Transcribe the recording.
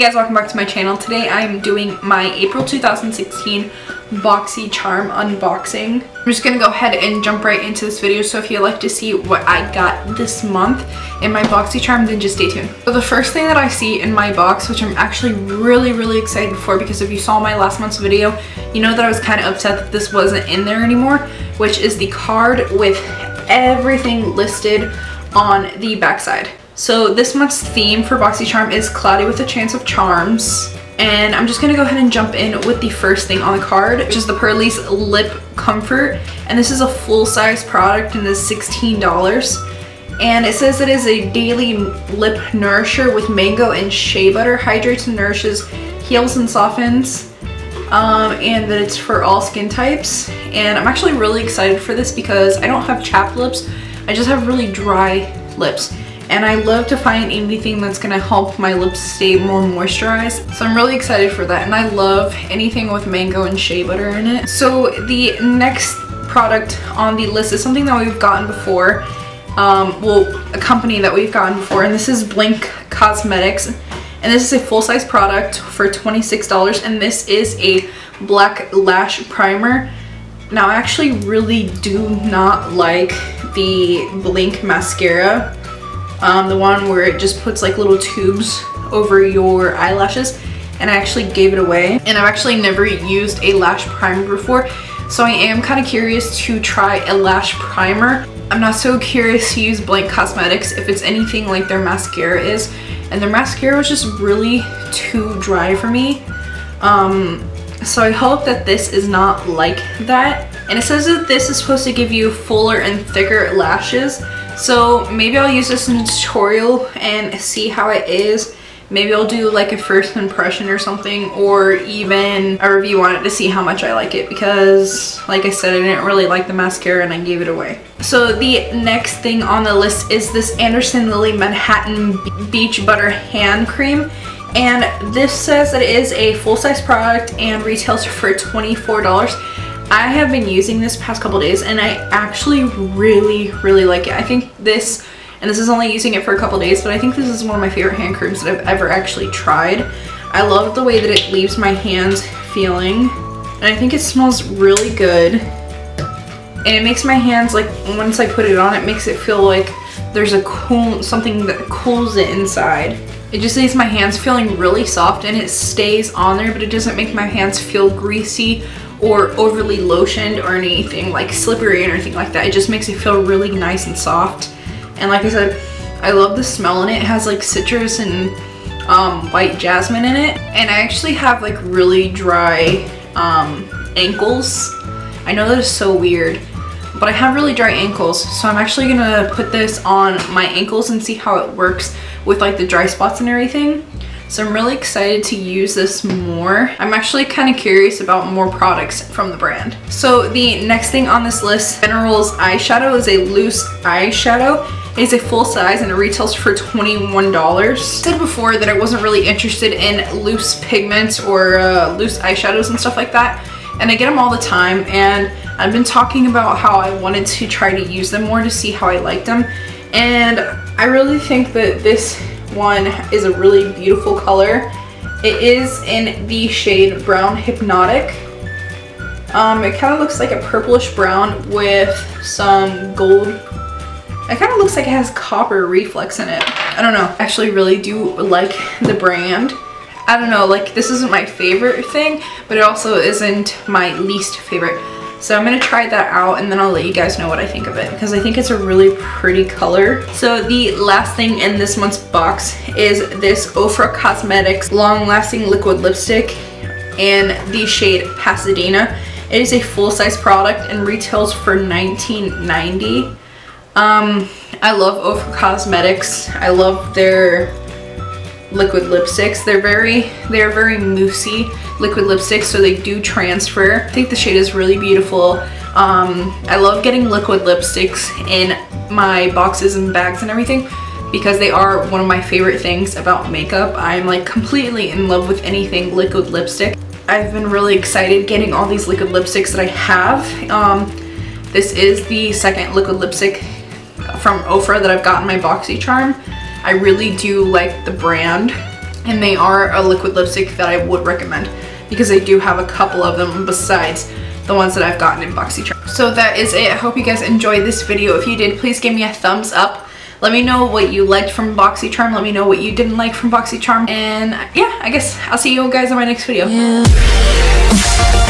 guys, welcome back to my channel. Today I'm doing my April 2016 BoxyCharm unboxing. I'm just gonna go ahead and jump right into this video so if you'd like to see what I got this month in my BoxyCharm then just stay tuned. So the first thing that I see in my box which I'm actually really really excited for because if you saw my last month's video you know that I was kind of upset that this wasn't in there anymore which is the card with everything listed on the backside. So this month's theme for BoxyCharm is Cloudy with a Chance of Charms. And I'm just gonna go ahead and jump in with the first thing on the card, which is the Purlisse Lip Comfort. And this is a full-size product and is $16. And it says it is a daily lip nourisher with mango and shea butter, hydrates and nourishes, heals and softens. Um, and that it's for all skin types. And I'm actually really excited for this because I don't have chapped lips. I just have really dry lips and I love to find anything that's gonna help my lips stay more moisturized. So I'm really excited for that and I love anything with mango and shea butter in it. So the next product on the list is something that we've gotten before. Um, well, a company that we've gotten before and this is Blinc Cosmetics and this is a full-size product for $26 and this is a black lash primer. Now I actually really do not like the Blinc mascara um, the one where it just puts like little tubes over your eyelashes and I actually gave it away and I've actually never used a lash primer before so I am kind of curious to try a lash primer. I'm not so curious to use Blinc Cosmetics if it's anything like their mascara is and their mascara was just really too dry for me. Um, so I hope that this is not like that. And it says that this is supposed to give you fuller and thicker lashes. So maybe I'll use this in a tutorial and see how it is. Maybe I'll do like a first impression or something or even a review on it to see how much I like it because like I said I didn't really like the mascara and I gave it away. So the next thing on the list is this Anderson Lily Manhattan Beach Butter Hand Cream and this says that it is a full-size product and retails for $24. I have been using this past couple days and I actually really, really like it. I think this, and this is only using it for a couple days, but I think this is one of my favorite hand creams that I've ever actually tried. I love the way that it leaves my hands feeling. And I think it smells really good. And it makes my hands, like, once I put it on, it makes it feel like there's a cool, something that cools it inside. It just leaves my hands feeling really soft and it stays on there, but it doesn't make my hands feel greasy or overly lotioned or anything like slippery or anything like that. It just makes it feel really nice and soft. And like I said, I love the smell in it. It has like citrus and um, white jasmine in it. And I actually have like really dry um, ankles. I know that is so weird, but I have really dry ankles. So I'm actually gonna put this on my ankles and see how it works with like the dry spots and everything. So I'm really excited to use this more. I'm actually kind of curious about more products from the brand. So the next thing on this list, Minerals eyeshadow is a loose eyeshadow. It's a full size and it retails for $21. I said before that I wasn't really interested in loose pigments or uh, loose eyeshadows and stuff like that. And I get them all the time and I've been talking about how I wanted to try to use them more to see how I liked them. And I really think that this one is a really beautiful color. It is in the shade Brown Hypnotic. Um, it kind of looks like a purplish brown with some gold. It kind of looks like it has copper reflex in it. I don't know. I actually really do like the brand. I don't know, like this isn't my favorite thing, but it also isn't my least favorite. So I'm gonna try that out and then I'll let you guys know what I think of it because I think it's a really pretty color. So the last thing in this month's box is this Ofra Cosmetics Long Lasting Liquid Lipstick in the shade Pasadena. It is a full-size product and retails for $19.90. Um, I love Ofra Cosmetics. I love their liquid lipsticks. They're very, they're very moussey liquid lipsticks, so they do transfer. I think the shade is really beautiful. Um, I love getting liquid lipsticks in my boxes and bags and everything because they are one of my favorite things about makeup. I'm like completely in love with anything liquid lipstick. I've been really excited getting all these liquid lipsticks that I have. Um, this is the second liquid lipstick from Ofra that I've got in my BoxyCharm. I really do like the brand. and they are a liquid lipstick that I would recommend because I do have a couple of them besides the ones that I've gotten in BoxyCharm. So that is it. I hope you guys enjoyed this video. If you did, please give me a thumbs up. Let me know what you liked from BoxyCharm. Let me know what you didn't like from BoxyCharm. And yeah, I guess I'll see you guys in my next video. Yeah.